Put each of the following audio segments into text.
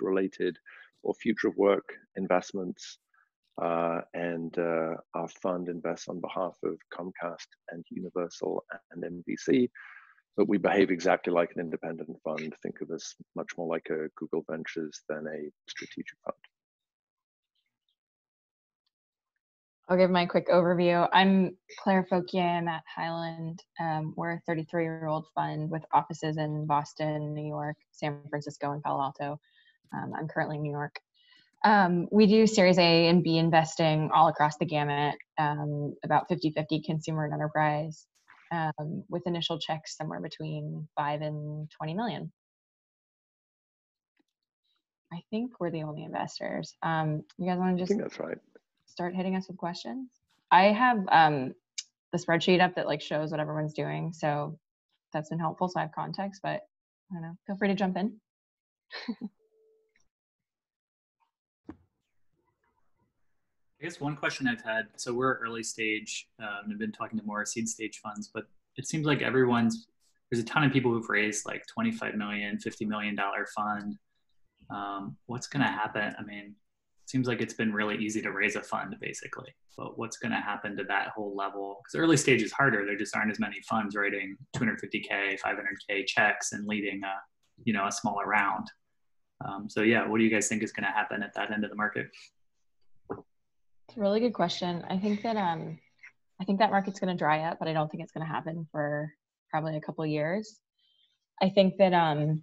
related or future of work investments. Uh, and uh, our fund invests on behalf of Comcast and Universal and NBC. But we behave exactly like an independent fund. Think of us much more like a Google Ventures than a strategic fund. I'll give my quick overview. I'm Claire Fauquier. at Highland. Um, we're a 33 year old fund with offices in Boston, New York, San Francisco, and Palo Alto. Um, I'm currently in New York. Um, we do Series A and B investing all across the gamut, um, about 50 50 consumer and enterprise, um, with initial checks somewhere between 5 and 20 million. I think we're the only investors. Um, you guys want to just? That's right start hitting us with questions? I have um, the spreadsheet up that like shows what everyone's doing, so that's been helpful. So I have context, but I don't know. Feel free to jump in. I guess one question I've had. So we're early stage. Um, I've been talking to more seed stage funds, but it seems like everyone's there's a ton of people who've raised like 25 million, 50 million dollar fund. Um, what's going to happen? I mean, seems like it's been really easy to raise a fund basically but what's going to happen to that whole level because early stage is harder there just aren't as many funds writing 250k 500k checks and leading a you know a smaller round um, so yeah what do you guys think is going to happen at that end of the market it's a really good question. I think that um i think that market's going to dry up but i don't think it's going to happen for probably a couple years. I think that um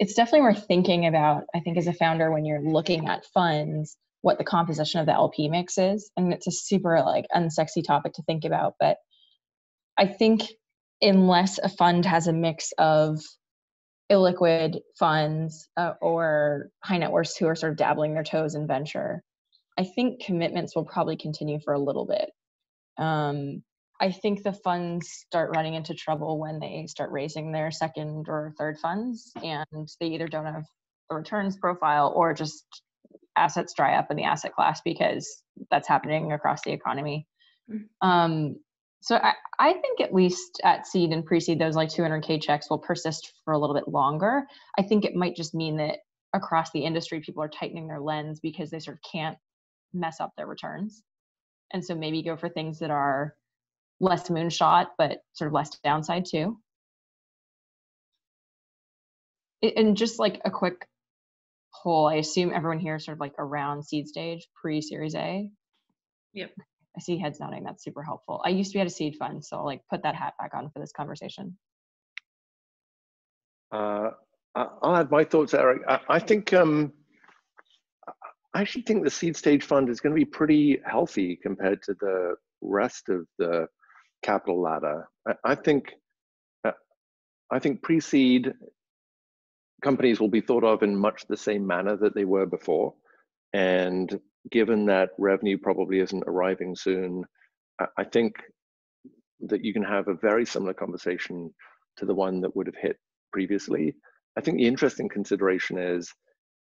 it's definitely worth thinking about i think as a founder when you're looking at funds what the composition of the lp mix is and it's a super like unsexy topic to think about but i think unless a fund has a mix of illiquid funds uh, or high net worths who are sort of dabbling their toes in venture i think commitments will probably continue for a little bit um, I think the funds start running into trouble when they start raising their second or third funds and they either don't have a returns profile or just assets dry up in the asset class because that's happening across the economy. Mm. Um, so I, I think at least at seed and pre-seed, those like 200k checks will persist for a little bit longer. I think it might just mean that across the industry, people are tightening their lens because they sort of can't mess up their returns, and so maybe go for things that are less moonshot, but sort of less downside too. And just like a quick poll, I assume everyone here is sort of like around seed stage, pre Series A. Yep. I see heads nodding. That's super helpful. I used to be at a seed fund, so I'll like put that hat back on for this conversation. Uh, I'll add my thoughts, Eric. I, I think um, I actually think the seed stage fund is going to be pretty healthy compared to the rest of the capital ladder. I, I think uh, I think pre-seed companies will be thought of in much the same manner that they were before, and given that revenue probably isn't arriving soon, I, I think that you can have a very similar conversation to the one that would have hit previously. I think the interesting consideration is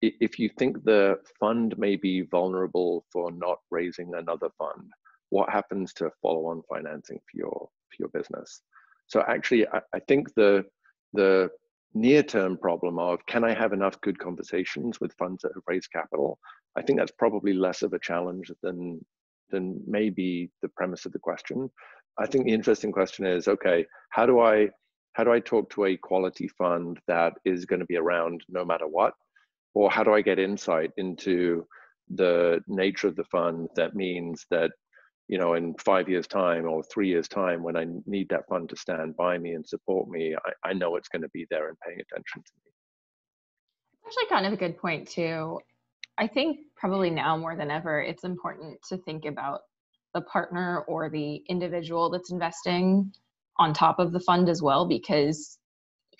if you think the fund may be vulnerable for not raising another fund, what happens to follow-on financing for your for your business. So actually, I, I think the the near-term problem of can I have enough good conversations with funds that have raised capital? I think that's probably less of a challenge than than maybe the premise of the question. I think the interesting question is, okay, how do I how do I talk to a quality fund that is going to be around no matter what? Or how do I get insight into the nature of the fund that means that you know, in five years' time or three years' time, when I need that fund to stand by me and support me, I, I know it's going to be there and paying attention to me. Actually, kind of a good point too. I think probably now more than ever, it's important to think about the partner or the individual that's investing on top of the fund as well, because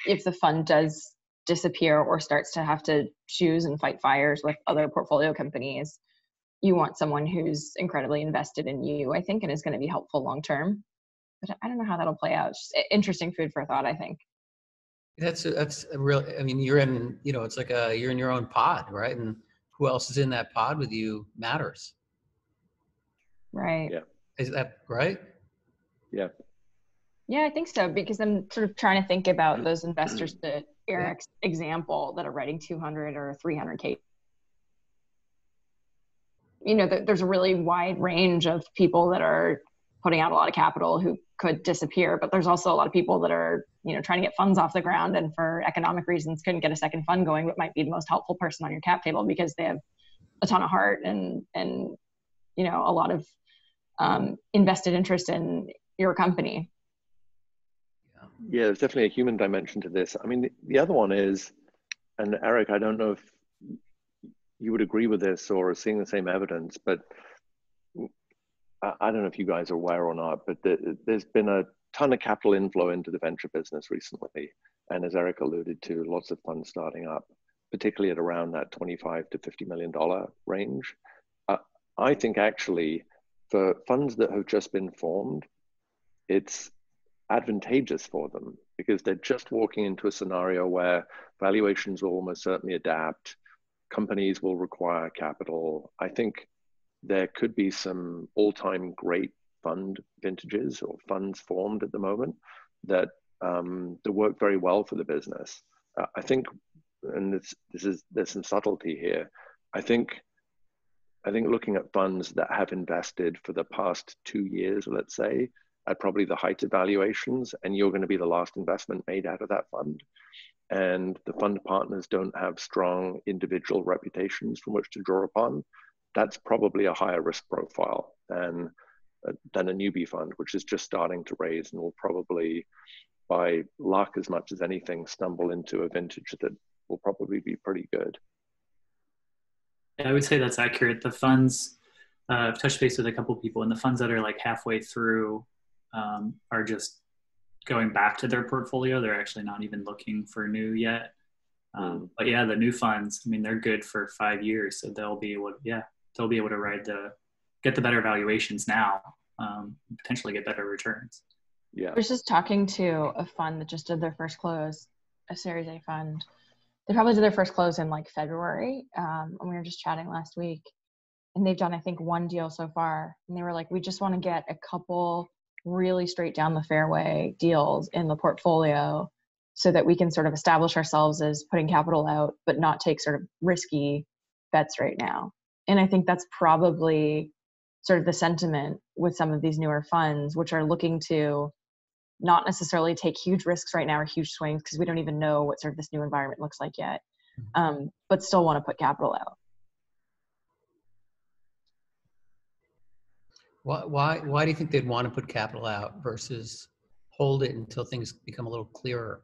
if the fund does disappear or starts to have to choose and fight fires with other portfolio companies, you want someone who's incredibly invested in you, I think, and is going to be helpful long term. But I don't know how that'll play out. It's just interesting food for thought, I think. That's a, that's a real. I mean, you're in. You know, it's like a you're in your own pod, right? And who else is in that pod with you matters. Right. Yeah. Is that right? Yeah. Yeah, I think so because I'm sort of trying to think about those investors that Eric's example that are writing 200 or 300k. You know, there's a really wide range of people that are putting out a lot of capital who could disappear, but there's also a lot of people that are, you know, trying to get funds off the ground and for economic reasons couldn't get a second fund going, but might be the most helpful person on your cap table because they have a ton of heart and and you know a lot of um, invested interest in your company. Yeah, there's definitely a human dimension to this. I mean, the, the other one is, and Eric, I don't know if you would agree with this or seeing the same evidence, but I, I don't know if you guys are aware or not, but the, there's been a ton of capital inflow into the venture business recently. And as Eric alluded to, lots of funds starting up, particularly at around that 25 to 50 million dollar range. Uh, I think actually for funds that have just been formed, it's advantageous for them because they're just walking into a scenario where valuations will almost certainly adapt, companies will require capital. I think there could be some all-time great fund vintages or funds formed at the moment that um, that work very well for the business. Uh, I think, and this, this is there's some subtlety here. I think I think looking at funds that have invested for the past two years, let's say, at probably the height of valuations, and you're going to be the last investment made out of that fund. And the fund partners don't have strong individual reputations from which to draw upon that's probably a higher risk profile than uh, than a newbie fund, which is just starting to raise and will probably, by luck as much as anything, stumble into a vintage that will probably be pretty good. Yeah, I would say that's accurate. The funds, uh, I've touched base with a couple people, and the funds that are like halfway through um, are just going back to their portfolio. They're actually not even looking for new yet. Um, mm. But yeah, the new funds, I mean, they're good for five years, so they'll be able, yeah, they'll be able to ride the get the better valuations now, um, potentially get better returns. Yeah. I was just talking to a fund that just did their first close, a Series A fund. They probably did their first close in like February, um, and we were just chatting last week. And they've done, I think, one deal so far. And they were like, we just want to get a couple really straight down the fairway deals in the portfolio so that we can sort of establish ourselves as putting capital out, but not take sort of risky bets right now and i think that's probably sort of the sentiment with some of these newer funds which are looking to not necessarily take huge risks right now or huge swings because we don't even know what sort of this new environment looks like yet mm-hmm. um, but still want to put capital out why, why why do you think they'd want to put capital out versus hold it until things become a little clearer?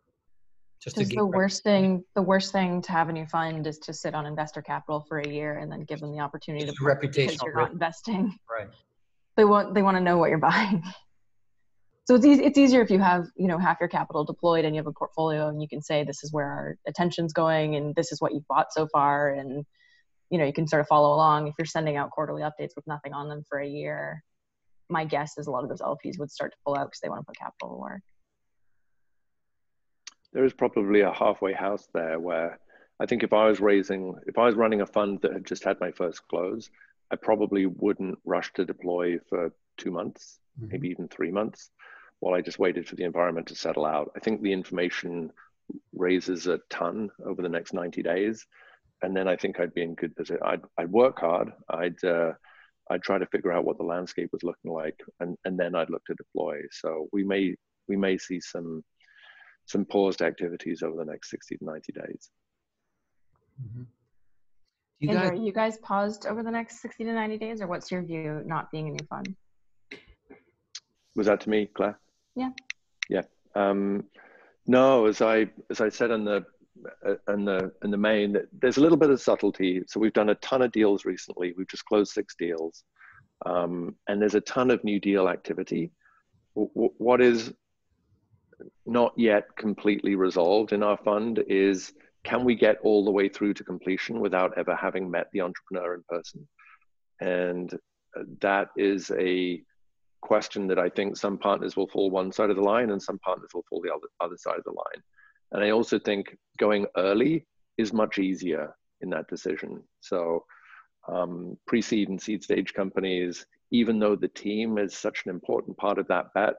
Just because the worst thing the worst thing to have a new fund is to sit on investor capital for a year and then give them the opportunity to reputation because you're not investing. Right. They want they want to know what you're buying. So it's easy, it's easier if you have you know half your capital deployed and you have a portfolio and you can say this is where our attention's going and this is what you've bought so far. And you know you can sort of follow along if you're sending out quarterly updates with nothing on them for a year my guess is a lot of those lps would start to pull out because they want to put capital to work there is probably a halfway house there where I think if I was raising, if I was running a fund that had just had my first close, I probably wouldn't rush to deploy for two months, mm-hmm. maybe even three months, while I just waited for the environment to settle out. I think the information raises a ton over the next 90 days. And then I think I'd be in good position. I'd, I'd work hard. I'd, uh, I'd try to figure out what the landscape was looking like, and, and then I'd look to deploy. So we may we may see some some paused activities over the next 60 to 90 days. Mm-hmm. You guys, are you guys paused over the next 60 to 90 days, or what's your view not being a new fund? Was that to me, Claire? Yeah. Yeah. Um, no, as I as I said in the uh, in the in the main, that there's a little bit of subtlety. So we've done a ton of deals recently. We've just closed six deals, um, and there's a ton of new deal activity. W- what is not yet completely resolved in our fund is can we get all the way through to completion without ever having met the entrepreneur in person? And uh, that is a question that I think some partners will fall one side of the line and some partners will fall the other, other side of the line. And I also think going early is much easier in that decision. So um, pre-seed and seed stage companies, even though the team is such an important part of that bet,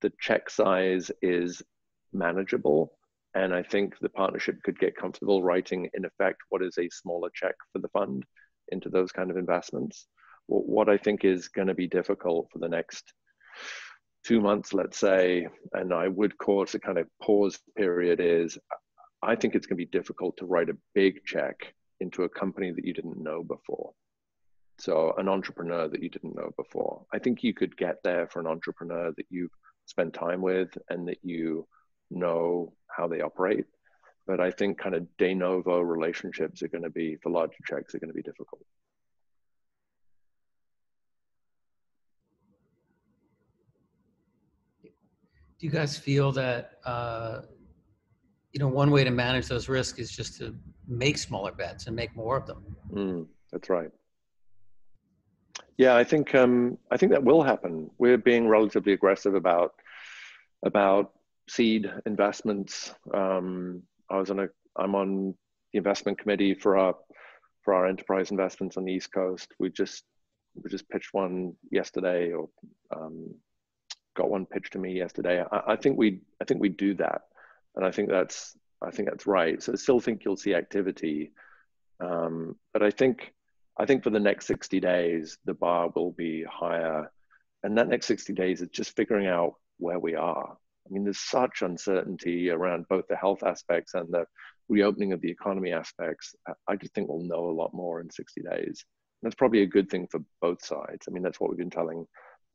the check size is manageable and I think the partnership could get comfortable writing, in effect, what is a smaller check for the fund into those kind of investments. What I think is going to be difficult for the next two months, let's say, and I would call it a kind of pause period, is I think it's going to be difficult to write a big check into a company that you didn't know before. So, an entrepreneur that you didn't know before. I think you could get there for an entrepreneur that you've spent time with and that you know how they operate. But I think kind of de novo relationships are going to be, for larger checks, are going to be difficult. Do you guys feel that, uh, you know, one way to manage those risks is just to make smaller bets and make more of them? Mm, that's right. Yeah, I think um, I think that will happen. We're being relatively aggressive about about seed investments. Um, I was on a I'm on the investment committee for our for our enterprise investments on the East Coast. We just we just pitched one yesterday, or um, got one pitched to me yesterday. I, I, think we I think we do that, and I think that's I think that's right. So I still think you'll see activity, um, but I think I think for the next 60 days the bar will be higher, and that next 60 days is just figuring out where we are. I mean, there's such uncertainty around both the health aspects and the reopening of the economy aspects. I just think we'll know a lot more in 60 days. And that's probably a good thing for both sides. I mean, that's what we've been telling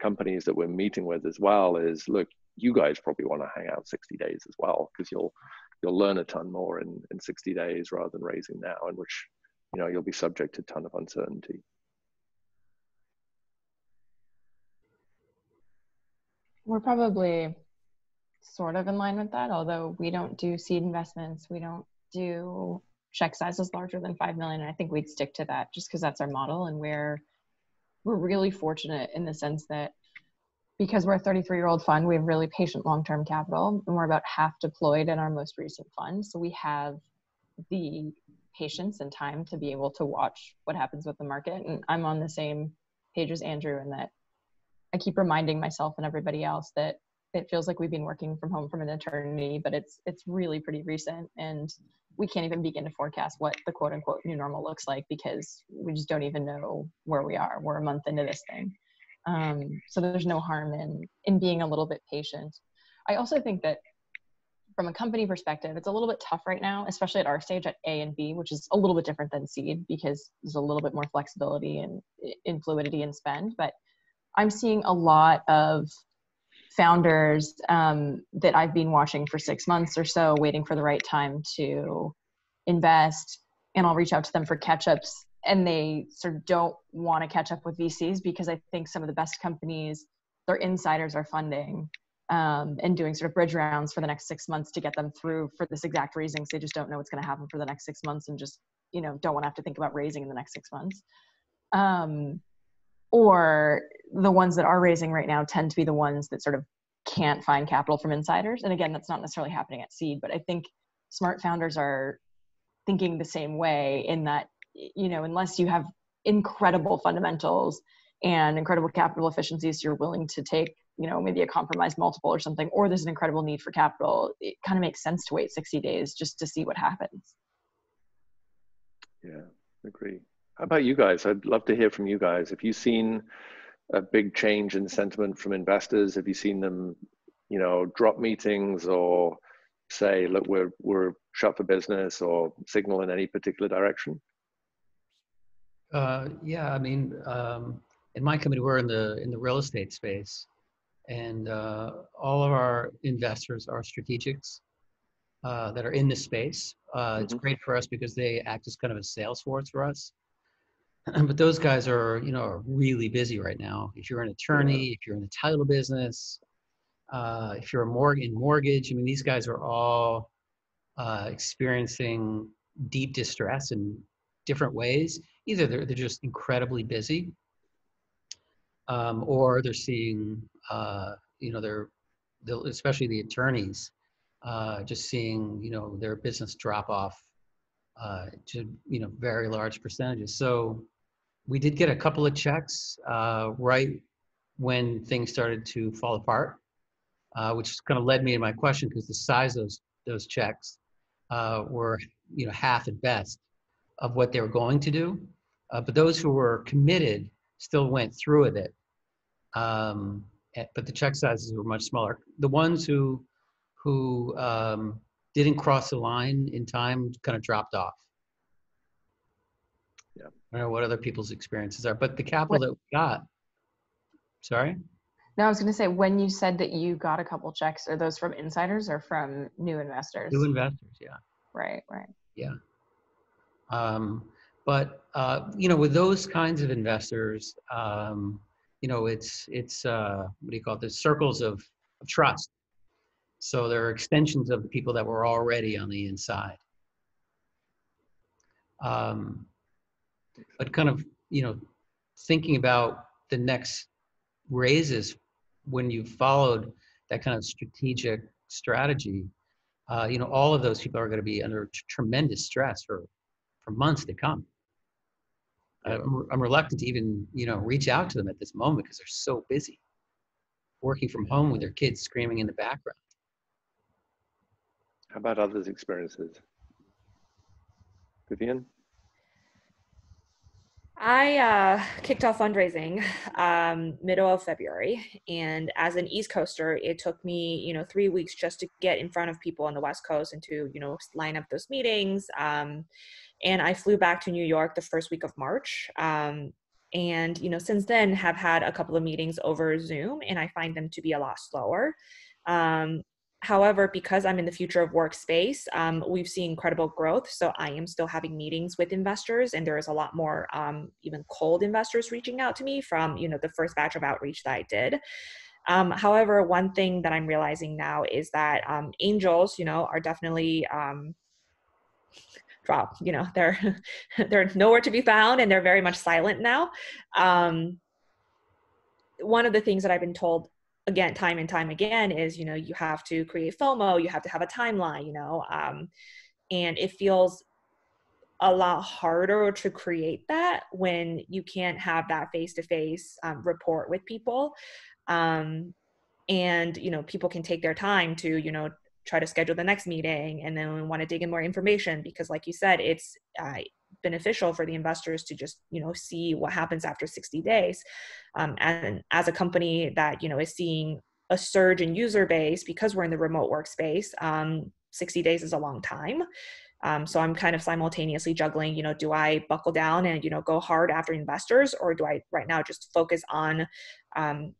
companies that we're meeting with as well is look, you guys probably want to hang out 60 days as well, because you'll you'll learn a ton more in, in 60 days rather than raising now, in which you know you'll be subject to a ton of uncertainty. We're probably sort of in line with that, although we don't do seed investments. We don't do check sizes larger than 5 million. And I think we'd stick to that just because that's our model. And we're, we're really fortunate in the sense that because we're a 33 year old fund, we have really patient long term capital and we're about half deployed in our most recent fund. So we have the patience and time to be able to watch what happens with the market. And I'm on the same page as Andrew in that I keep reminding myself and everybody else that it feels like we've been working from home from an eternity, but it's it's really pretty recent, and we can't even begin to forecast what the quote unquote new normal looks like because we just don't even know where we are. We're a month into this thing, um, so there's no harm in in being a little bit patient. I also think that from a company perspective, it's a little bit tough right now, especially at our stage at A and B, which is a little bit different than seed because there's a little bit more flexibility and in fluidity and spend. But I'm seeing a lot of founders um, that I've been watching for six months or so, waiting for the right time to invest. And I'll reach out to them for catch ups. And they sort of don't want to catch up with VCs because I think some of the best companies, their insiders are funding um, and doing sort of bridge rounds for the next six months to get them through for this exact reason. So they just don't know what's going to happen for the next six months and just, you know, don't want to have to think about raising in the next six months. Um, or the ones that are raising right now tend to be the ones that sort of can't find capital from insiders. And again, that's not necessarily happening at seed, but I think smart founders are thinking the same way in that, you know, unless you have incredible fundamentals and incredible capital efficiencies, you're willing to take, you know, maybe a compromised multiple or something, or there's an incredible need for capital, it kind of makes sense to wait 60 days just to see what happens. Yeah, agree. How about you guys? I'd love to hear from you guys. Have you seen a big change in sentiment from investors? Have you seen them, you know, drop meetings or say, look, we're we're shut for business or signal in any particular direction? Uh, yeah, I mean, um, in my company, we're in the in the real estate space, and uh, all of our investors are strategics uh, that are in this space. Uh, mm-hmm. It's great for us because they act as kind of a sales force for us. but those guys are you know are really busy right now. If you're an attorney if you're in the title business uh, if you're a mortgage in mortgage i mean these guys are all uh, experiencing deep distress in different ways. Either they're, they're just incredibly busy um, or they're seeing uh, you know they're, they're especially the attorneys uh, just seeing you know their business drop off uh, to you know very large percentages. So we did get a couple of checks uh, right when things started to fall apart, uh, which kind of led me to my question because the size of those those checks uh, were, you know, half at best of what they were going to do. Uh, but those who were committed still went through with it. Um, but the check sizes were much smaller. The ones who who um, didn't cross the line in time kind of dropped off. I don't know what other people's experiences are, but the capital that we got. Sorry. No, I was going to say when you said that you got a couple checks, are those from insiders or from new investors? New investors, yeah. Right, right. Yeah. Um, but uh, you know, with those kinds of investors, um, you know, it's it's uh, what do you call it? The circles of, of trust. So there are extensions of the people that were already on the inside. Um, but kind of you know, thinking about the next raises when you followed that kind of strategic strategy, uh, you know, all of those people are going to be under t- tremendous stress for, for months to come. I'm, I'm reluctant to even, you know, reach out to them at this moment because they're so busy working from home with their kids screaming in the background. How about others' experiences? Vivian? I uh, kicked off fundraising um, middle of February, and as an East Coaster, it took me, you know, three weeks just to get in front of people on the West Coast and to, you know, line up those meetings. Um, and I flew back to New York the first week of March. Um, and you know, since then, have had a couple of meetings over Zoom, and I find them to be a lot slower. Um, However, because I'm in the future of workspace, um, we've seen incredible growth. So I am still having meetings with investors, and there is a lot more um, even cold investors reaching out to me from you know the first batch of outreach that I did. Um, however, one thing that I'm realizing now is that um, angels, you know, are definitely um, drop. You know, they're they're nowhere to be found, and they're very much silent now. Um, one of the things that I've been told again time and time again is you know you have to create fomo you have to have a timeline you know um, and it feels a lot harder to create that when you can't have that face-to-face um, report with people um, and you know people can take their time to you know try to schedule the next meeting and then want to dig in more information because like you said it's uh, beneficial for the investors to just you know see what happens after 60 days. Um, and as a company that you know is seeing a surge in user base because we're in the remote workspace um, 60 days is a long time. Um, so i'm kind of simultaneously juggling you know do i buckle down and you know go hard after investors or do i right now just focus on um,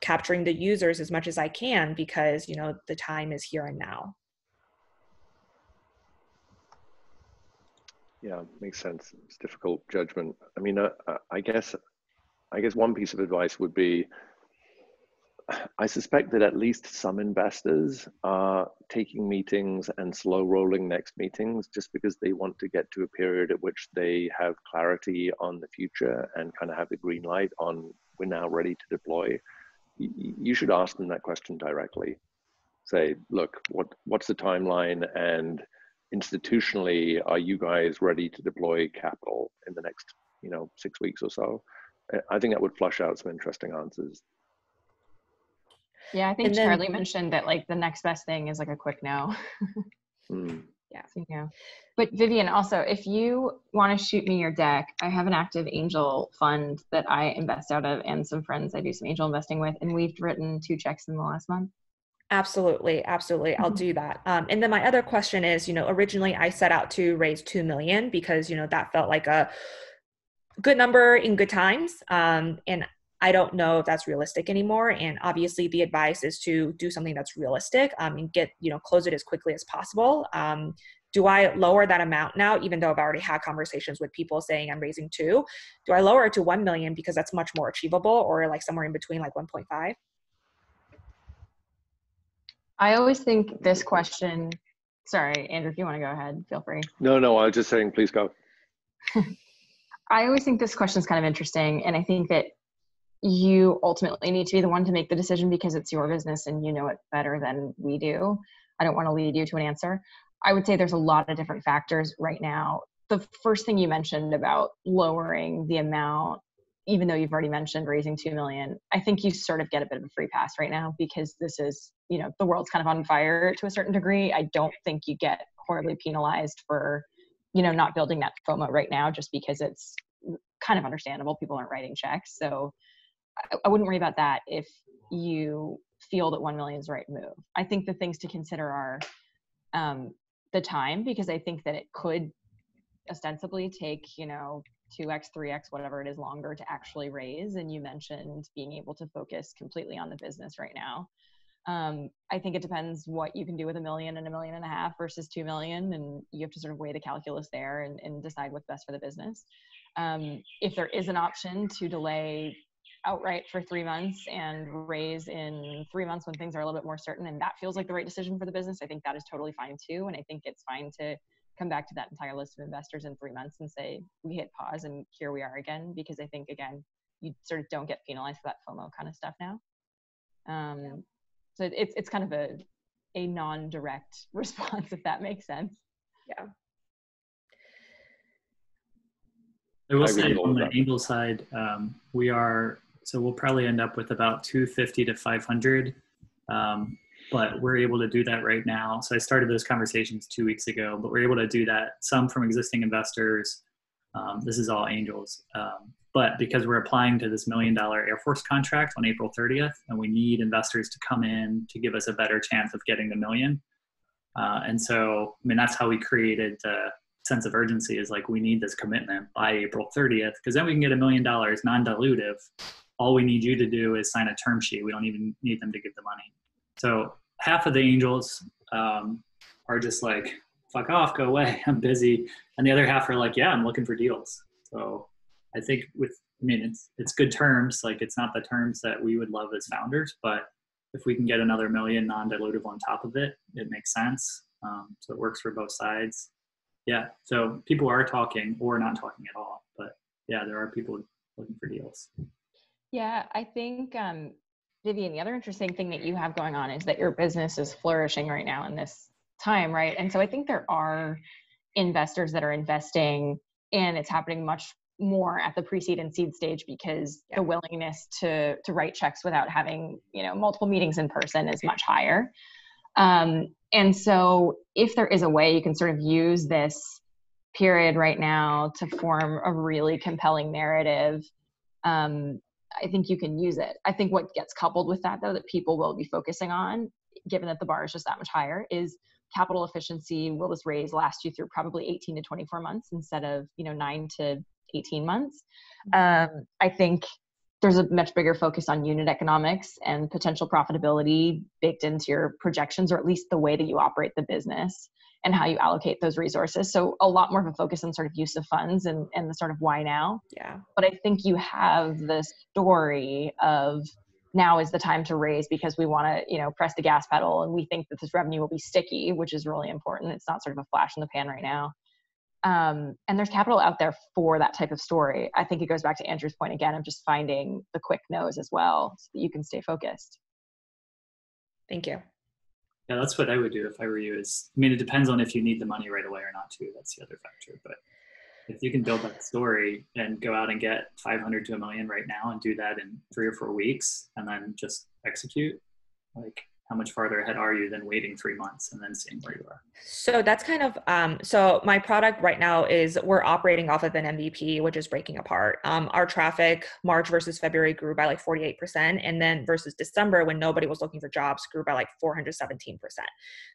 capturing the users as much as i can because you know the time is here and now Yeah, makes sense. It's difficult judgment. I mean, uh, uh, I guess, I guess one piece of advice would be, I suspect that at least some investors are taking meetings and slow rolling next meetings just because they want to get to a period at which they have clarity on the future and kind of have the green light on we're now ready to deploy. You should ask them that question directly. Say, look, what what's the timeline and institutionally are you guys ready to deploy capital in the next you know six weeks or so? I think that would flush out some interesting answers. Yeah i think then, charlie mentioned that like the next best thing is like a quick no. Mm. yeah. Yeah but vivian also if you want to shoot me your deck i have an active angel fund that i invest out of and some friends i do some angel investing with and we've written two checks in the last month Absolutely, absolutely. I'll mm-hmm. do that. Um, and then my other question is, you know, originally I set out to raise two million because you know that felt like a good number in good times. Um, and I don't know if that's realistic anymore. And obviously, the advice is to do something that's realistic um, and get you know close it as quickly as possible. Um, do I lower that amount now, even though I've already had conversations with people saying I'm raising two? Do I lower it to one million because that's much more achievable, or like somewhere in between, like 1.5? I always think this question, sorry, Andrew, if you want to go ahead, feel free. No, no, I was just saying, please go. I always think this question is kind of interesting. And I think that you ultimately need to be the one to make the decision because it's your business and you know it better than we do. I don't want to lead you to an answer. I would say there's a lot of different factors right now. The first thing you mentioned about lowering the amount even though you've already mentioned raising 2 million i think you sort of get a bit of a free pass right now because this is you know the world's kind of on fire to a certain degree. I don't think you get horribly penalized for you know not building that fomo right now just because it's kind of understandable. People aren't writing checks. So I, I wouldn't worry about that if you feel that 1 million is the right move. I think the things to consider are um, the time because i think that it could ostensibly take you know 2x 3x whatever it is longer to actually raise and you mentioned being able to focus completely on the business right now. Um, i think it depends what you can do with a million and a million and a half versus 2 million and you have to sort of weigh the calculus there and, and decide what's best for the business. Um, if there is an option to delay outright for three months and raise in three months when things are a little bit more certain and that feels like the right decision for the business i think that is totally fine too and i think it's fine to come back to that entire list of investors in three months and say we hit pause and here we are again because i think again you sort of don't get penalized for that fomo kind of stuff now. Um, yeah. so it's it's kind of a a non-direct response if that makes sense. Yeah. I will I say on the Angel side, um, we are so we'll probably end up with about 250 to 500 um, but we're able to do that right now. So I started those conversations two weeks ago, but we're able to do that. Some from existing investors. Um, this is all angels. Um, but because we're applying to this million dollar Air Force contract on April 30th, and we need investors to come in to give us a better chance of getting the million. Uh, and so, I mean, that's how we created the sense of urgency is like, we need this commitment by April 30th, because then we can get a million dollars non dilutive. All we need you to do is sign a term sheet. We don't even need them to give the money. So half of the angels um, are just like, fuck off, go away, I'm busy. And the other half are like, yeah, I'm looking for deals. So I think with, I mean, it's, it's good terms. Like it's not the terms that we would love as founders, but if we can get another million non-dilutive on top of it, it makes sense. Um, so it works for both sides. Yeah. So people are talking or not talking at all, but yeah, there are people looking for deals. Yeah, I think um, Vivian, the other interesting thing that you have going on is that your business is flourishing right now in this time, right? And so I think there are investors that are investing and it's happening much more at the pre-seed and seed stage because yeah. the willingness to to write checks without having you know multiple meetings in person is much higher um, and so if there is a way you can sort of use this period right now to form a really compelling narrative um, I think you can use it. I think what gets coupled with that, though, that people will be focusing on, given that the bar is just that much higher, is capital efficiency. Will this raise last you through probably 18 to 24 months instead of you know nine to 18 months? Mm-hmm. Um, I think there's a much bigger focus on unit economics and potential profitability baked into your projections, or at least the way that you operate the business and how you allocate those resources. So a lot more of a focus on sort of use of funds and, and the sort of why now. Yeah. But I think you have the story of now is the time to raise because we want to, you know, press the gas pedal and we think that this revenue will be sticky, which is really important. It's not sort of a flash in the pan right now. Um, and there's capital out there for that type of story. I think it goes back to Andrew's point again of just finding the quick nose as well so that you can stay focused. Thank you. Yeah, that's what I would do if I were you. Is I mean, it depends on if you need the money right away or not too. That's the other factor. But if you can build that story and go out and get 500 to a million right now and do that in three or four weeks and then just execute, like how much farther ahead are you than waiting three months and then seeing where you are? So that's kind of um, so my product right now is we're operating off of an MVP, which is breaking apart. Um, our traffic March versus February grew by like 48%, and then versus December when nobody was looking for jobs grew by like 417%.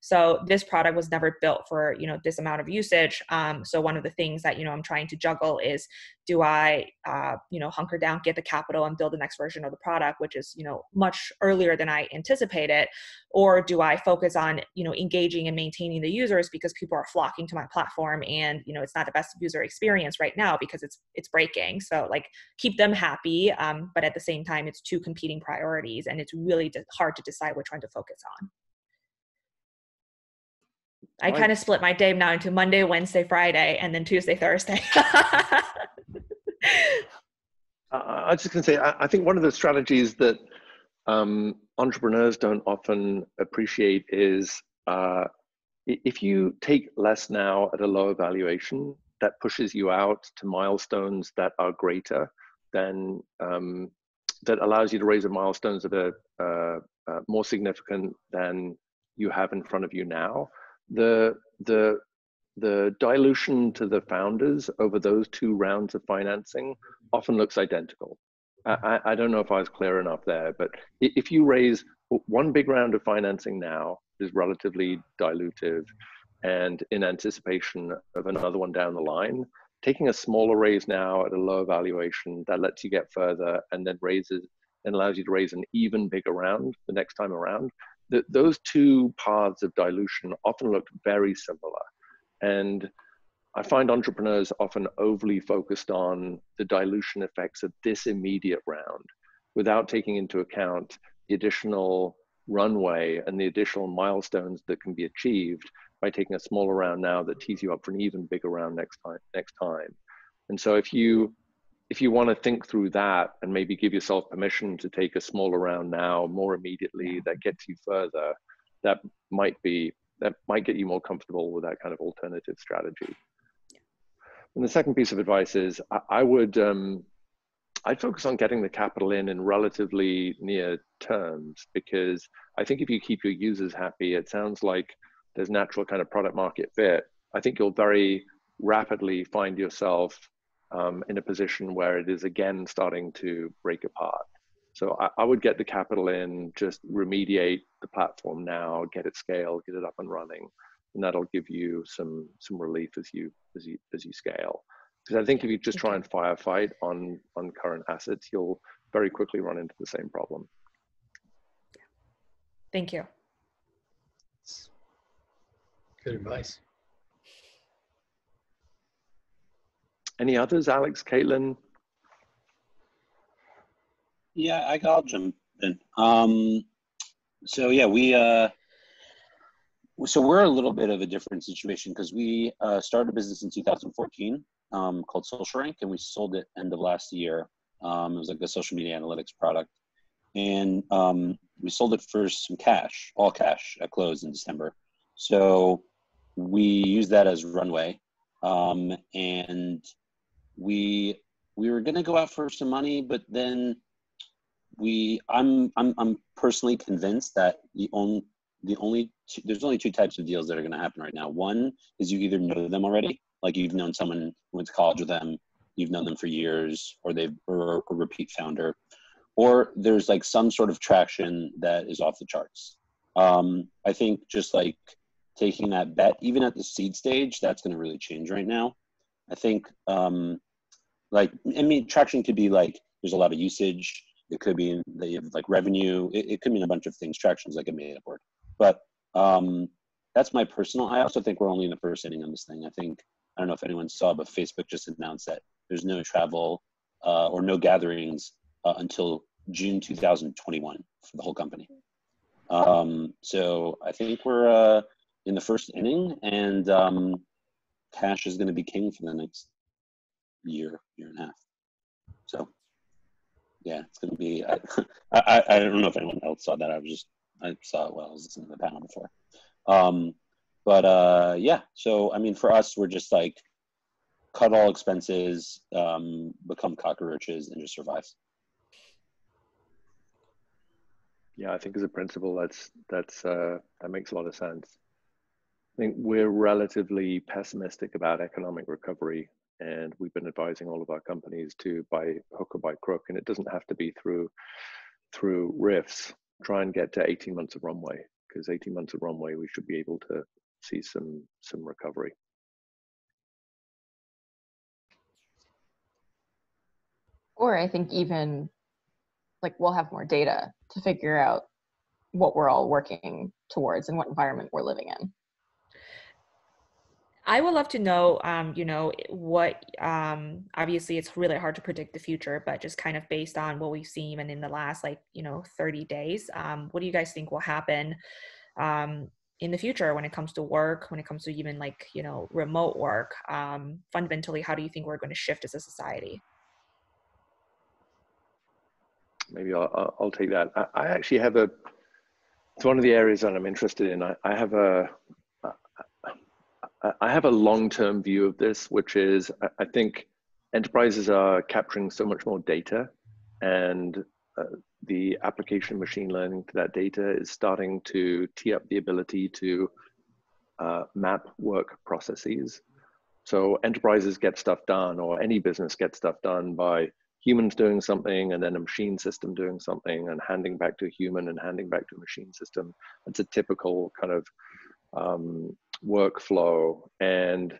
So this product was never built for you know this amount of usage. Um, so one of the things that you know I'm trying to juggle is do I uh, you know hunker down, get the capital, and build the next version of the product, which is you know much earlier than I anticipated or do i focus on you know engaging and maintaining the users because people are flocking to my platform and you know it's not the best user experience right now because it's it's breaking. So like keep them happy um, but at the same time it's two competing priorities and it's really hard to decide which one to focus on. I kind of split my day now into Monday, Wednesday, Friday, and then Tuesday, Thursday. uh, I was just going to say, I, I, think one of the strategies that um, entrepreneurs don't often appreciate is uh, if you take less now at a lower valuation, that pushes you out to milestones that are greater then um, that allows you to raise the milestones that are uh, uh, more significant than you have in front of you now. The the the dilution to the founders over those two rounds of financing often looks identical. I, I don't know if I was clear enough there, but if you raise one big round of financing now is relatively dilutive and in anticipation of another one down the line, taking a smaller raise now at a lower valuation that lets you get further and then raises and allows you to raise an even bigger round the next time around. Those two paths of dilution often look very similar. And I find entrepreneurs often overly focused on the dilution effects of this immediate round without taking into account the additional runway and the additional milestones that can be achieved by taking a smaller round now that tees you up for an even bigger round next time next time. And so if you if you want to think through that and maybe give yourself permission to take a smaller round now more immediately that gets you further that might be that might get you more comfortable with that kind of alternative strategy and the second piece of advice is i, I would um, I'd focus on getting the capital in in relatively near terms because I think if you keep your users happy, it sounds like there's natural kind of product market fit, I think you'll very rapidly find yourself um, in a position where it is again starting to break apart. So I, I, would get the capital in, just remediate the platform now, get it scaled, get it up and running, and that'll give you some some relief as you as you as you scale. Because I think if you just try and firefight on on current assets, you'll very quickly run into the same problem. Thank you. Good advice. Any others, Alex, Caitlin? Yeah, I got jump in. Um, so yeah, we uh, so we're a little bit of a different situation because we uh, started a business in 2014 um, called Social Rank, and we sold it end of last year. Um, it was like a social media analytics product, and um, we sold it for some cash, all cash, at close in December. So we used that as runway, um, and we we were gonna go out for some money, but then we I'm I'm I'm personally convinced that the only the only two, there's only two types of deals that are going to happen right now. One is you either know them already, like you've known someone went to college with them, you've known them for years, or they've or a repeat founder, or there's like some sort of traction that is off the charts. Um, I think just like taking that bet, even at the seed stage, that's going to really change right now. I think, um, like, I mean, traction could be like there's a lot of usage. It could be they have like revenue. It, it could mean a bunch of things. Traction is like a made-up word, but um, that's my personal. I also think we're only in the first inning on this thing. I think I don't know if anyone saw, but Facebook just announced that there's no travel uh, or no gatherings uh, until June 2021 for the whole company. Um, so I think we're uh, in the first inning, and um, cash is going to be king for the next year, year and a half. So, yeah, it's going to be. I, I, I don't know if anyone else saw that. I was just I saw it while I was listening to the panel before. Um, but uh, yeah, so I mean, for us, we're just like cut all expenses, um, become cockroaches, and just survive. Yeah, I think as a principle, that's that's uh, that makes a lot of sense. I think we're relatively pessimistic about economic recovery, and we've been advising all of our companies to by hook or by crook, and it doesn't have to be through through rifts. Try and get to 18 months of runway, because 18 months of runway, we should be able to see some some recovery. Or I think even like we'll have more data to figure out what we're all working towards and what environment we're living in. I would love to know, um, you know, what, um, obviously it's really hard to predict the future, but just kind of based on what we've seen and in the last like, you know, 30 days, um, what do you guys think will happen um, in the future when it comes to work, when it comes to even like, you know, remote work? Um, fundamentally, how do you think we're going to shift as a society? Maybe I'll, I'll take that. I, actually have a, it's one of the areas that I'm interested in. I, I have a, I have a long-term view of this, which is I think enterprises are capturing so much more data and uh, the application of machine learning to that data is starting to tee up the ability to uh, map work processes. So enterprises get stuff done or any business gets stuff done by humans doing something and then a machine system doing something and handing back to a human and handing back to a machine system. It's a typical kind of um, workflow. And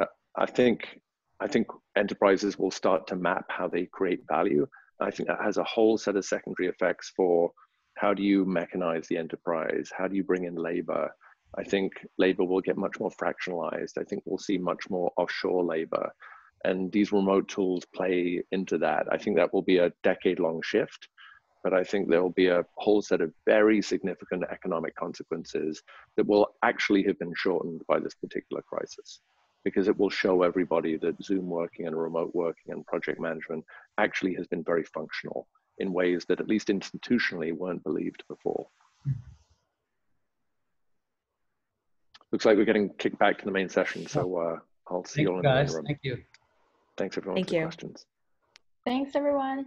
uh, I think I think enterprises will start to map how they create value. I think that has a whole set of secondary effects for how do you mechanize the enterprise? How do you bring in labor? I think labor will get much more fractionalized. I think we'll see much more offshore labor. And these remote tools play into that. I think that will be a decade long shift, but I think there will be a whole set of very significant economic consequences that will actually have been shortened by this particular crisis because it will show everybody that Zoom working and remote working and project management actually has been very functional in ways that at least institutionally weren't believed before. Looks like we're getting kicked back to the main session, so uh, I'll see Thank you all you in the main guys. room. Thank you. Thanks everyone Thank for the you. questions. Thanks, everyone.